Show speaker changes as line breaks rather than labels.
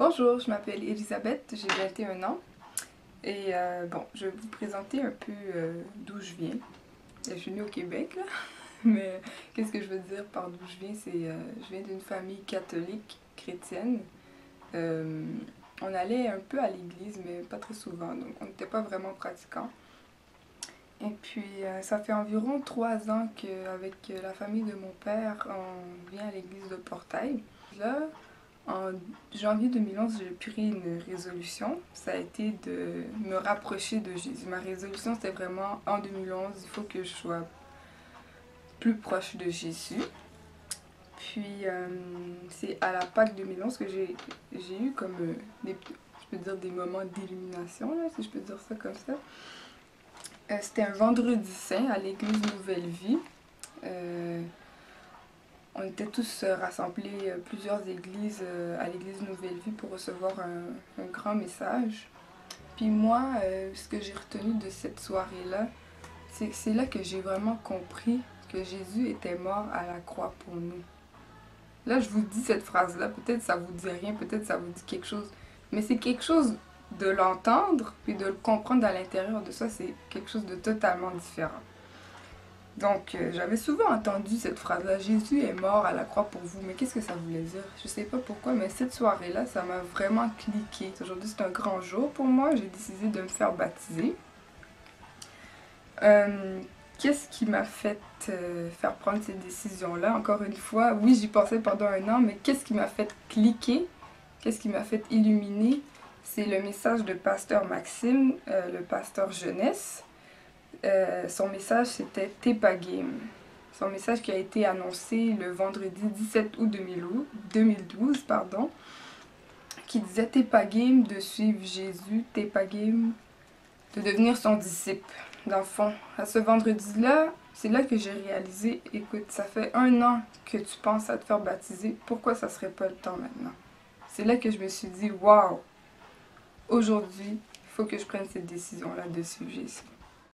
Bonjour, je m'appelle Elisabeth, j'ai 21 ans. Et euh, bon, je vais vous présenter un peu euh, d'où je viens. Je suis née au Québec, mais qu'est-ce que je veux dire par d'où je viens? C'est euh, je viens d'une famille catholique, chrétienne. on allait un peu à l'église, mais pas très souvent, donc on n'était pas vraiment pratiquants. Et puis, ça fait environ trois ans qu'avec la famille de mon père, on vient à l'église de Portail. Là, en janvier 2011, j'ai pris une résolution. Ça a été de me rapprocher de Jésus. Ma résolution, c'était vraiment en 2011, il faut que je sois plus proche de Jésus. Puis, euh, c'est à la Pâque 2011 que j'ai eu comme euh, des, je peux dire, des moments d'illumination, si je peux dire ça comme ça. Euh, c'était un vendredi saint à l'église Nouvelle Vie on était tous euh, rassemblés, euh, plusieurs églises, euh, à l'église Nouvelle Vie pour recevoir un, grand message. Puis moi, ce que j'ai retenu de cette soirée-là, c'est là que j'ai vraiment compris que Jésus était mort à la croix pour nous. Là, je vous dis cette phrase-là, peut-être ça vous dit rien, peut-être ça vous dit quelque chose, mais c'est quelque chose de l'entendre, puis de le comprendre à l'intérieur de soi, c'est quelque chose de totalement différent. Donc, euh, j'avais souvent entendu cette phrase-là, Jésus est mort à la croix pour vous, mais qu'est-ce que ça voulait dire? Je sais pas pourquoi, mais cette soirée-là, ça m'a vraiment cliqué. Aujourd'hui, c'est un grand jour pour moi, j'ai décidé de me faire baptiser. Euh, qu'est-ce qui m'a fait euh, faire prendre cette décision-là? Encore une fois, oui, j'y pensais pendant un an, mais qu'est-ce qui m'a fait cliquer? Qu'est-ce qui m'a fait illuminer? C'est le message de Pasteur Maxime, le pasteur jeunesse. Euh, son message c'était T'es pas game. Son message qui a été annoncé le vendredi 17 août 2012, pardon, qui disait T'es pas game de suivre Jésus, t'es pas game de devenir son disciple. Dans le fond, à ce vendredi-là, c'est là que j'ai réalisé écoute, ça fait un an que tu penses à te faire baptiser, pourquoi ça serait pas le temps maintenant? C'est là que je me suis dit Waouh, aujourd'hui, il faut que je prenne cette décision-là de suivre Jésus.